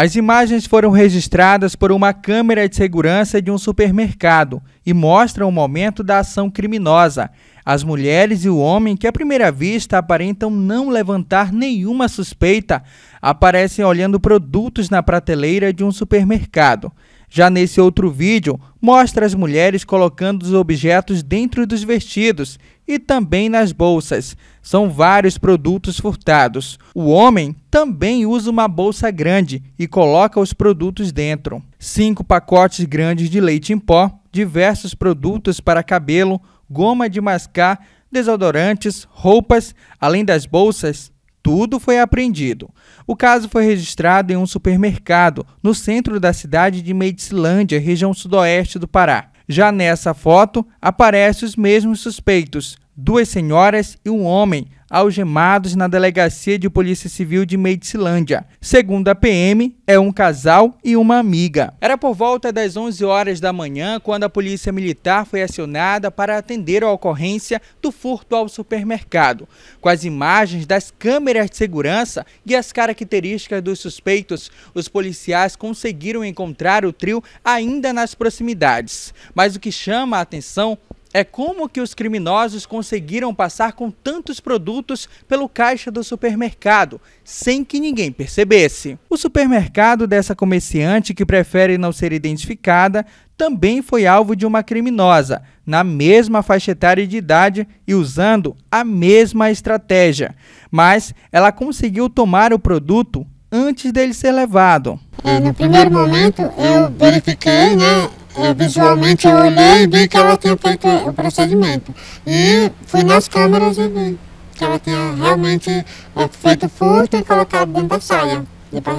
As imagens foram registradas por uma câmera de segurança de um supermercado e mostram o momento da ação criminosa. As mulheres e o homem, que à primeira vista aparentam não levantar nenhuma suspeita, aparecem olhando produtos na prateleira de um supermercado. Já nesse outro vídeo, mostra as mulheres colocando os objetos dentro dos vestidos e também nas bolsas. São vários produtos furtados. O homem também usa uma bolsa grande e coloca os produtos dentro. Cinco pacotes grandes de leite em pó, diversos produtos para cabelo, goma de mascar, desodorantes, roupas, além das bolsas, tudo foi apreendido. O caso foi registrado em um supermercado no centro da cidade de Medicilândia, região sudoeste do Pará. Já nessa foto aparecem os mesmos suspeitos, duas senhoras e um homem, algemados na delegacia de Polícia Civil de Medicilândia. Segundo a PM, é um casal e uma amiga. Era por volta das 11 horas da manhã quando a Polícia Militar foi acionada para atender a ocorrência do furto ao supermercado. Com as imagens das câmeras de segurança e as características dos suspeitos, os policiais conseguiram encontrar o trio ainda nas proximidades. Mas o que chama a atenção é como que os criminosos conseguiram passar com tantos produtos pelo caixa do supermercado, sem que ninguém percebesse. O supermercado dessa comerciante, que prefere não ser identificada, também foi alvo de uma criminosa, na mesma faixa etária de idade e usando a mesma estratégia. Mas ela conseguiu tomar o produto antes dele ser levado. É, no primeiro momento eu verifiquei, né, eu, visualmente eu olhei e vi que ela tinha feito o procedimento. E fui nas câmeras e vi que ela tinha realmente é, feito furto e colocado dentro da saia.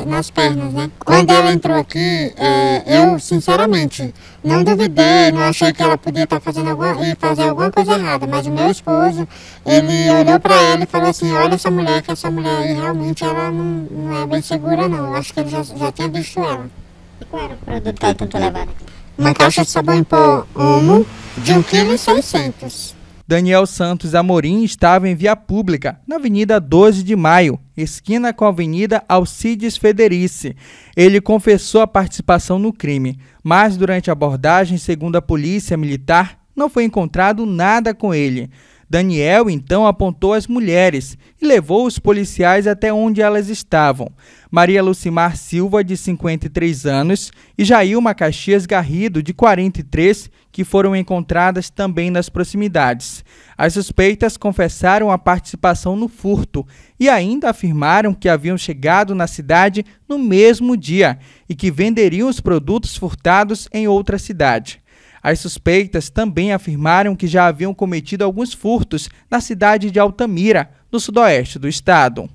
Nas pernas, né? Quando ela entrou aqui, é, eu sinceramente não duvidei, não achei que ela podia estar fazendo alguma, e fazer alguma coisa errada, mas o meu esposo, ele olhou para ela e falou assim, olha essa mulher, que essa mulher aí realmente ela não, não é bem segura não, eu acho que ele já, já tinha visto ela. E qual era o produto que ela tentou levar? Uma caixa de sabão em pó Omo de 1,6 kg. Daniel Santos Amorim estava em via pública, na Avenida 12 de Maio, esquina com a Avenida Alcides Federici. Ele confessou a participação no crime, mas durante a abordagem, segundo a polícia militar, não foi encontrado nada com ele. Daniel então apontou as mulheres e levou os policiais até onde elas estavam. Maria Lucimar Silva, de 53 anos, e Jailma Caxias Garrido, de 43, que foram encontradas também nas proximidades. As suspeitas confessaram a participação no furto e ainda afirmaram que haviam chegado na cidade no mesmo dia e que venderiam os produtos furtados em outra cidade. As suspeitas também afirmaram que já haviam cometido alguns furtos na cidade de Altamira, no sudoeste do estado.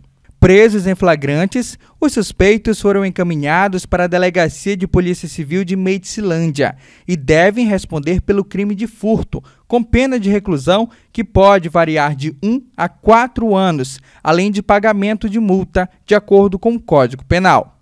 Presos em flagrantes, os suspeitos foram encaminhados para a Delegacia de Polícia Civil de Medicilândia e devem responder pelo crime de furto, com pena de reclusão que pode variar de 1 a 4 anos, além de pagamento de multa, de acordo com o Código Penal.